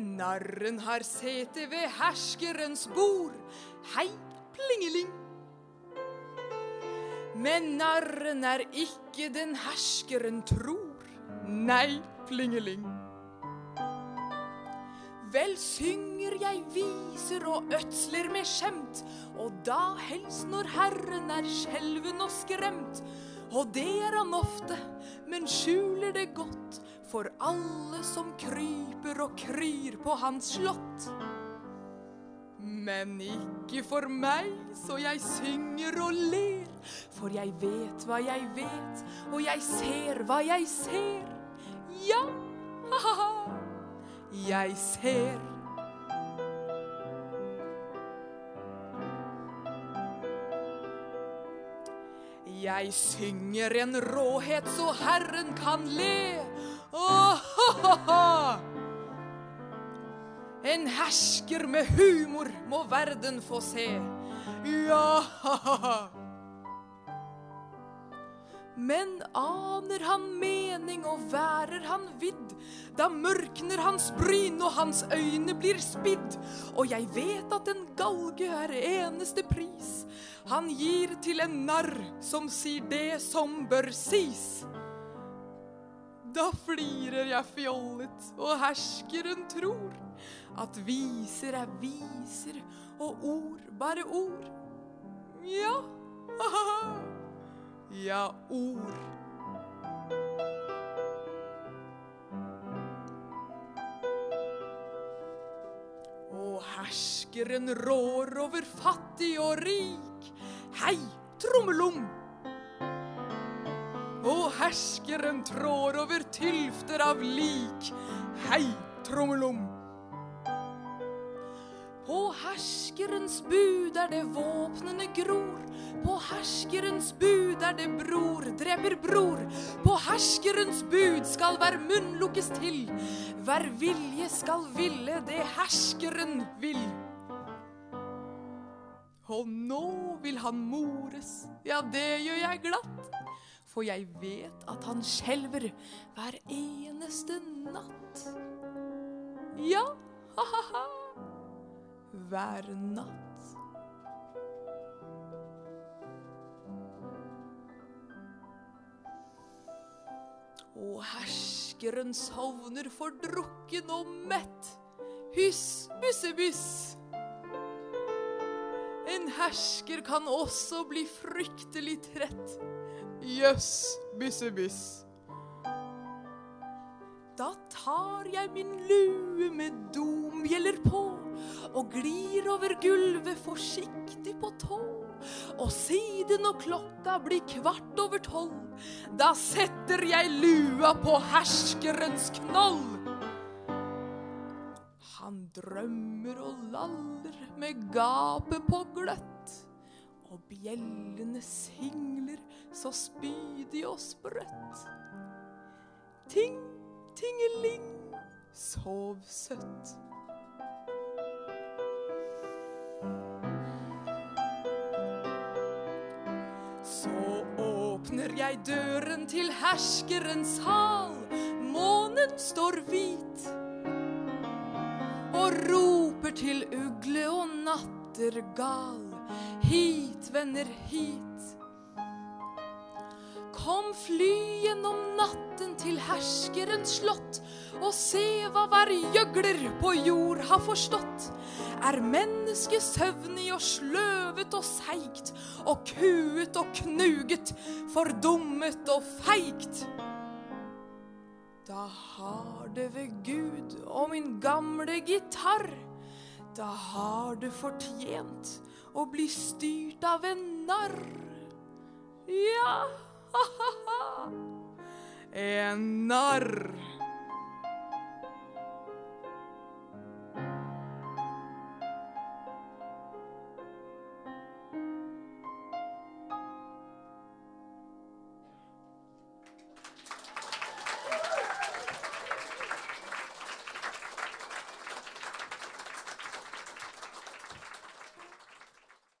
Narren har sete ved herskerens bord. Hei, plingeling. Men narren er ikke den herskeren tror. Nei, plingeling. Vel synger jeg viser og ødsler med skjemt, og da helst når Herren er skjelven og skremt. Og det er han ofte, men skjuler det godt for alle som kryper og kryr på hans slott. Men ikke for meg, så jeg synger og ler. For jeg vet hva jeg vet, og jeg ser hva jeg ser. Ja, ha-ha-ha, jeg ser. Jeg synger en råhet så Herren kan le. Åh-ha-ha! En hersker med humor må verden få se. Ja, ha-ha-ha. Men aner han mening og værer han vidd, da mørkner hans bryn og hans øyne blir spidd. Og jeg vet at en galge er eneste pris han gir til en narr som sier det som bør sis. Da flirer jeg fjollet, og herskeren tror at viser er viser, og ord bare ord. Ja, ha-ha-ha. Ja, ord. Og herskeren rår over fattig og rik. Hei, trommelom! Og herskeren trår over tylfter av lik. Hei, trommelom! På herskerens bud er det våpnene gror. På herskerens bud er det bror dreper bror. På herskerens bud skal hver munn lukkes til. Hver vilje skal ville det herskeren vil. Og nå vil han mores, ja, det gjør jeg glatt. For jeg vet at han skjelver hver eneste natt. Ja, ha-ha-ha hver natt. Og herskeren sovner fordrukken og mett. Hyss, bussebyss. En hersker kan også bli fryktelig trett. Jøss, bissebiss. Da tar jeg min lue med dombjeller på og glir over gulvet forsiktig på tå. Og siden når klokka blir kvart over tolv, da setter jeg lua på herskerens knoll. Han drømmer og laller med gapet på gløtt, og bjellene singler så spydig og sprøtt. Ting, tingeling, sov søtt. Så åpner jeg døren til herskerens hal. Månen står hvit. Og roper til ugle og nattergal. Hit, venner, hit. Kom, fly gjennom natten til herskerens slott, og se hva hver gjøgler på jord har forstått. Er mennesket søvnig og sløvet og seigt, og kuet og knuget, fordummet og feigt? Da har det ved Gud og min gamle gitar, da har du fortjent å bli styrt av en narr. Ja, ha-ha-ha, en narr.